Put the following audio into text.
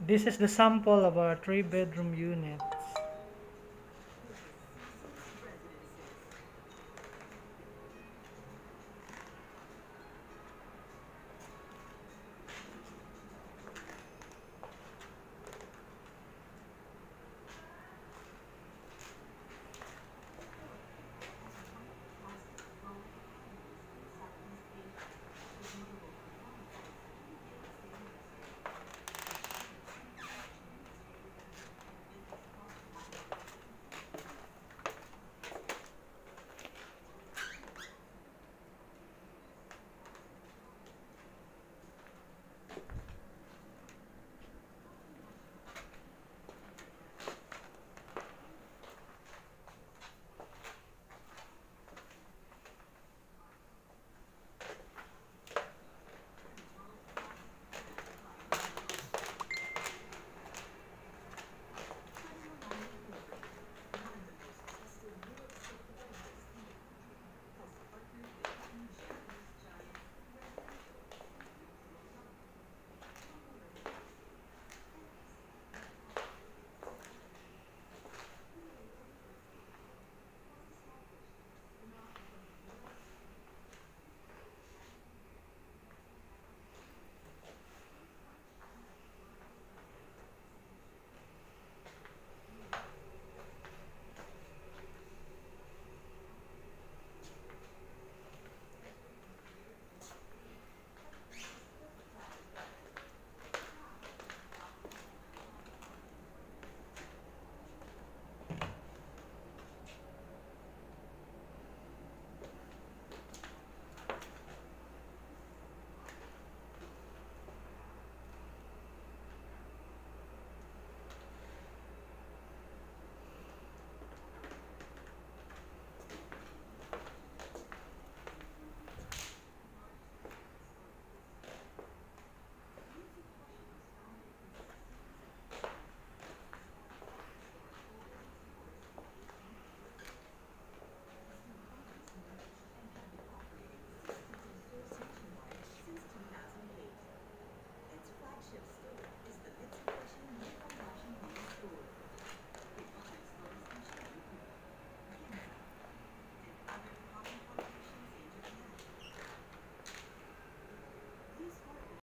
This is the sample of our three bedroom unit.